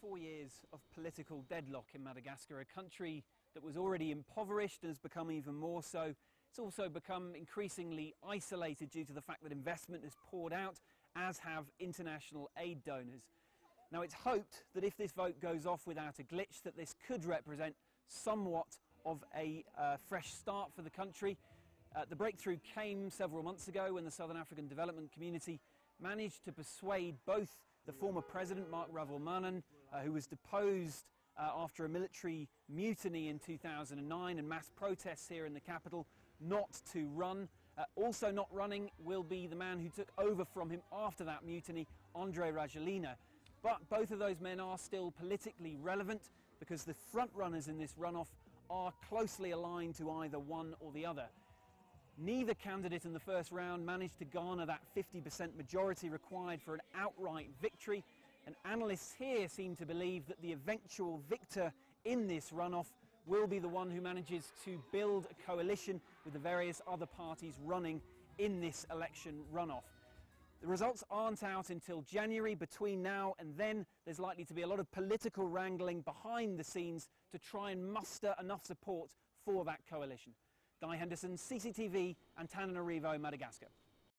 Four years of political deadlock in Madagascar, a country that was already impoverished and has become even more so. It's also become increasingly isolated due to the fact that investment has poured out, as have international aid donors. Now it's hoped that if this vote goes off without a glitch, that this could represent somewhat of a uh, fresh start for the country. Uh, the breakthrough came several months ago when the Southern African Development Community managed to persuade both the former president, Marc Ravalomanana, uh, who was deposed uh, after a military mutiny in 2009 and mass protests here in the capital, not to run. Uh, also not running will be the man who took over from him after that mutiny, Andry Rajoelina. But both of those men are still politically relevant because the front runners in this runoff are closely aligned to either one or the other. Neither candidate in the first round managed to garner that 50% majority required for an outright victory, and analysts here seem to believe that the eventual victor in this runoff will be the one who manages to build a coalition with the various other parties running in this election runoff. The results aren't out until January. Between now and then, there's likely to be a lot of political wrangling behind the scenes to try and muster enough support for that coalition. Guy Henderson, CCTV, Antananarivo, Madagascar.